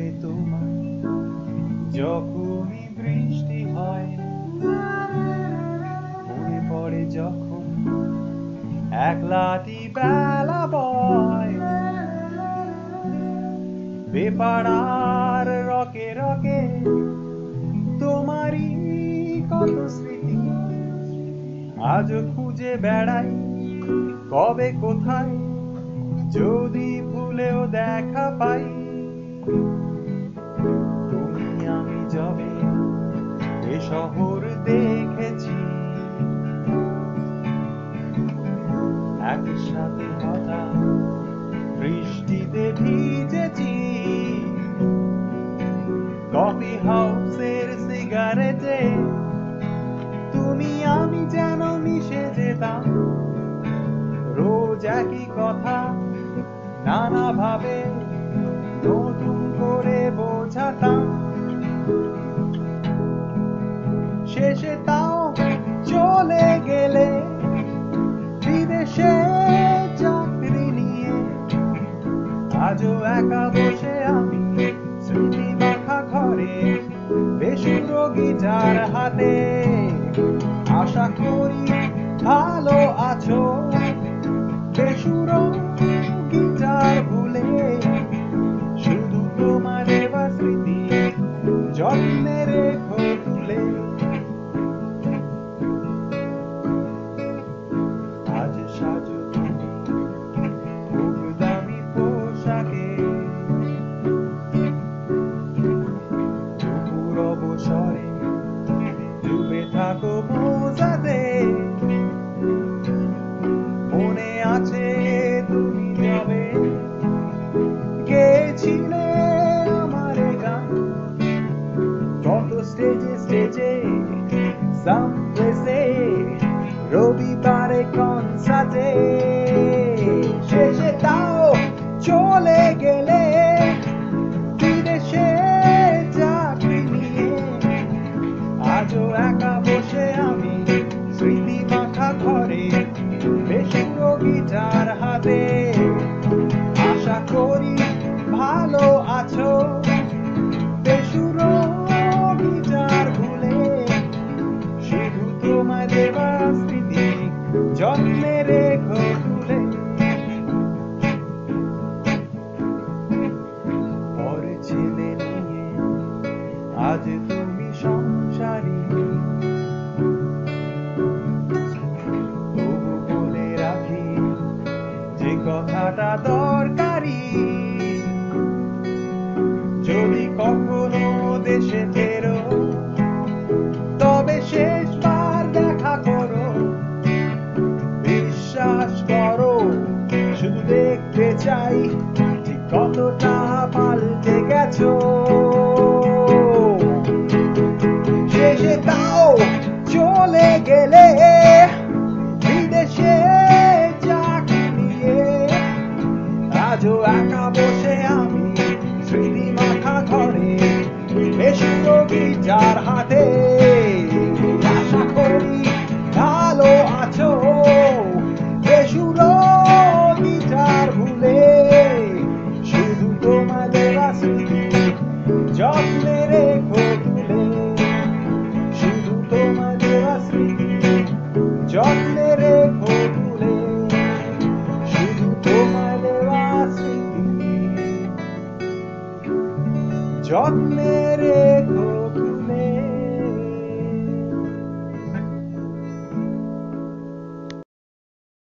পড়ে তোমার। যখনই বৃষ্টি হয়, মনে পড়ে যখন একলাটি বেলা বয়। বেপাড়ার রকে রকে তোমারই কত স্মৃতি। আজও খুঁজে বেড়াই কবে কোথায়, যদি ভুলেও দেখা পাই। একই কথা নানা ভাবে নতুন করে বোঝাতাম। শেষে তাও চলে গেলে বিদেশে চাকরি নিয়ে, আজও একা বসে আমি স্মৃতি মাখা ঘরে বেসুরো গিটার হাতে আশা করি ভালো আছো। বেসুরো গিটার ভুলে, শুধু তোমার এবার স্মৃতি যত্নে রেখো তুলে। আজ সাজো খুব দামি পোশাকে। দুপুর অবসরে ডুবে থাকো কত স্টেজে স্টেজে সামপ্লেসে রবিবারে কনসার্টে শেষে তাও চলে গেলে বিদেশে চাকরি নিয়ে আজও একা যত্নে পাল্টে গেছো। শেষে তাও চলে গেলে বিদেশে নিয়ে। আজও একা বসে আমি স্মৃতি মাথা ঘরে বেসুরো গিটার হাতে yere